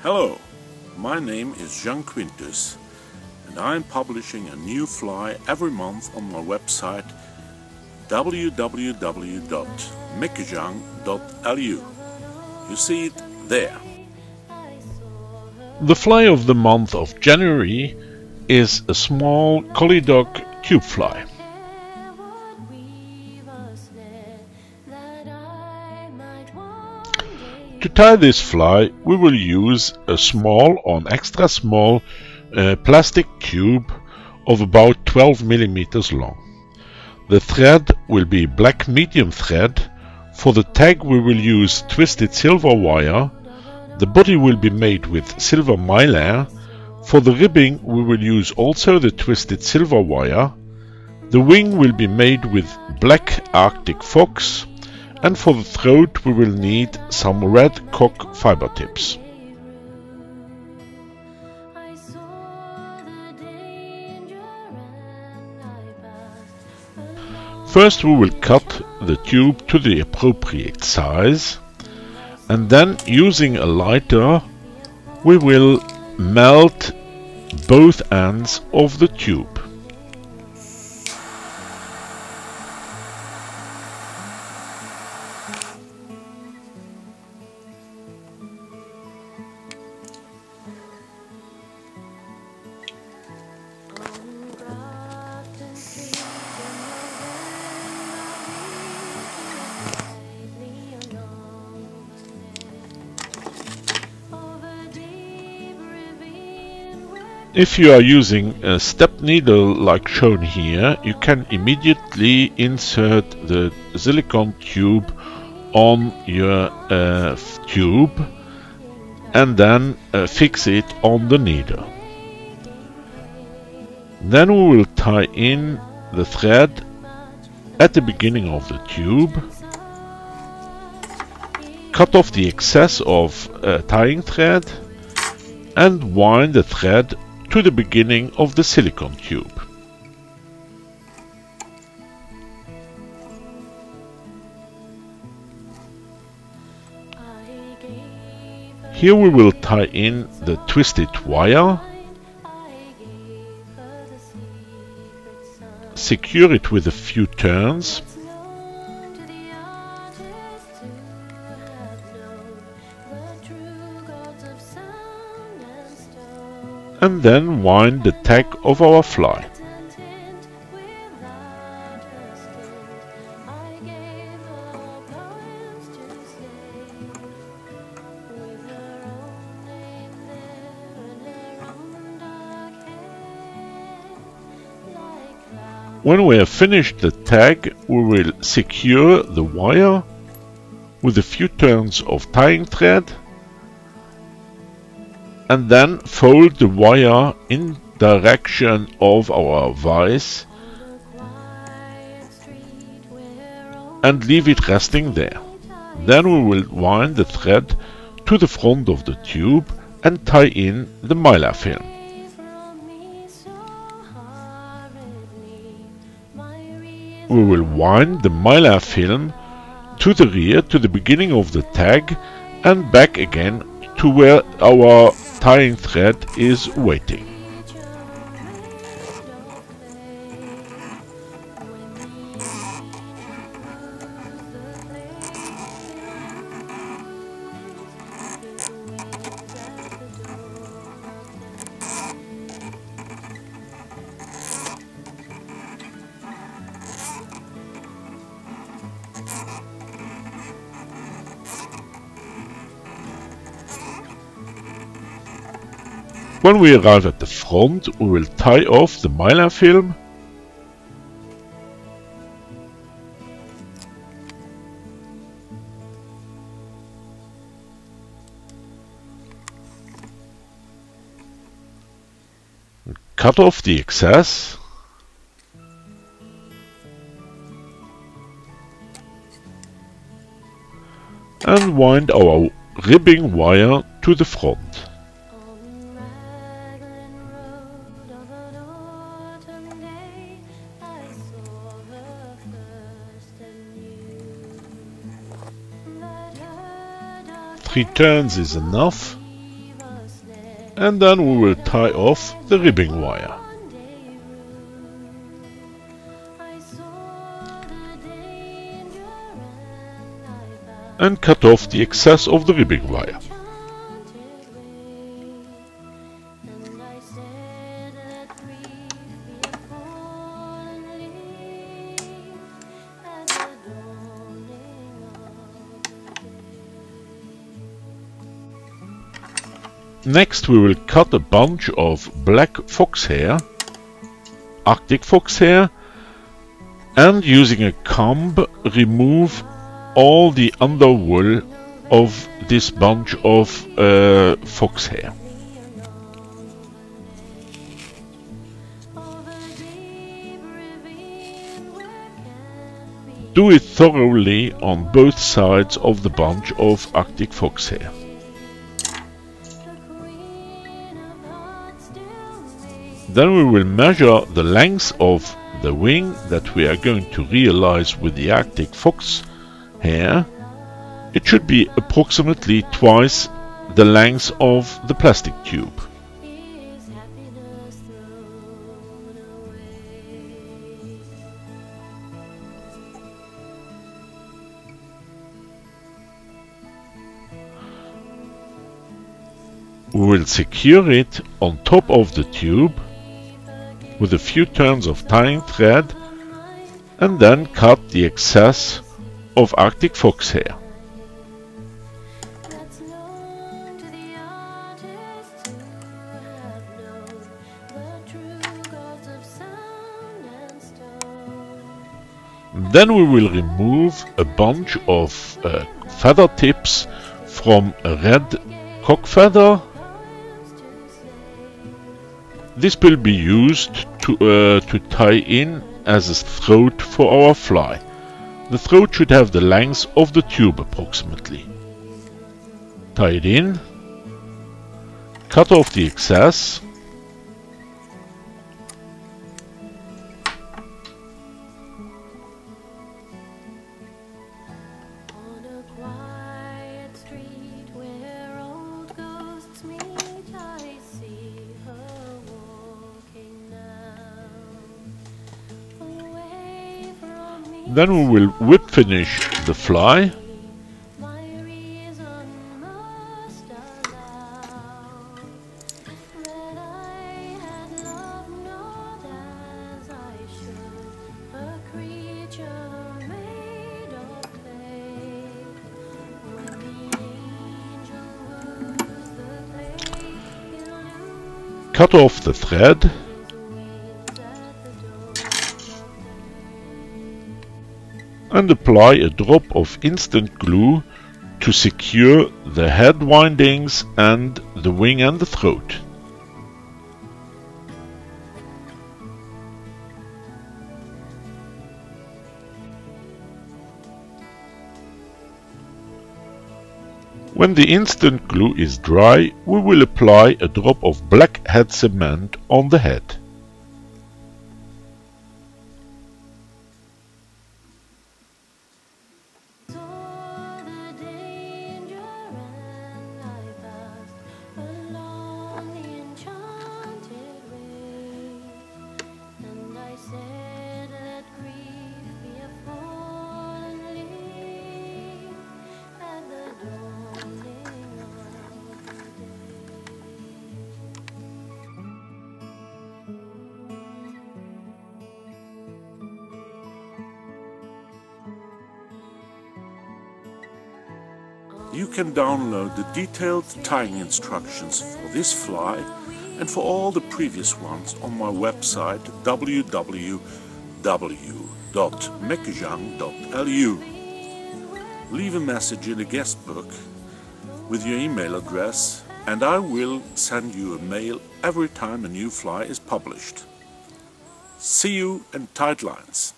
Hello, my name is Jean Quintus and I am publishing a new fly every month on my website www.meckejang.lu. You see it there. The fly of the month of January is a small Collie-Dog tube fly. To tie this fly we will use a small or an extra small uh, plastic tube of about 12 millimeters long. The thread will be black medium thread. For the tag we will use twisted silver wire. The body will be made with silver mylar. For the ribbing we will use also the twisted silver wire. The wing will be made with black arctic fox and for the throat we will need some red cock fiber tips. First we will cut the tube to the appropriate size and then using a lighter we will melt both ends of the tube. If you are using a step needle like shown here, you can immediately insert the silicone tube on your uh, tube and then uh, fix it on the needle. Then we will tie in the thread at the beginning of the tube, cut off the excess of uh, tying thread and wind the thread to the beginning of the silicon tube. Here we will tie in the twisted wire, secure it with a few turns, and then wind the tag of our fly. When we have finished the tag, we will secure the wire with a few turns of tying thread and then fold the wire in direction of our vise and leave it resting there. Then we will wind the thread to the front of the tube and tie in the mylar film. We will wind the mylar film to the rear to the beginning of the tag and back again to where our tying thread is waiting. When we arrive at the front, we will tie off the mylar film cut off the excess and wind our ribbing wire to the front. Three turns is enough. and then we will tie off the ribbing wire. and cut off the excess of the ribbing wire. Next we will cut a bunch of black fox hair, arctic fox hair, and using a comb remove all the underwool of this bunch of uh, fox hair. Do it thoroughly on both sides of the bunch of Arctic fox Then we will measure the length of the wing that we are going to realize with the Arctic fox here, it should be approximately twice the length of the plastic tube. We will secure it on top of the tube with a few turns of tying thread and then cut the excess of Arctic fox hair. Then we will remove a bunch of uh, feather tips from a red cock feather. This will be used to, uh, to tie in as a throat for our fly. The throat should have the length of the tube approximately. Tie it in, cut off the excess, Then we will whip finish the fly. Cut off the thread and apply a drop of instant glue to secure the head windings and the wing and the throat. When the instant glue is dry, we will apply a drop of black head cement on the head. You can download the detailed tying instructions for this fly and for all the previous ones on my website www.meckejang.lu. Leave a message in the guest book with your email address and I will send you a mail every time a new fly is published. See you in tight lines.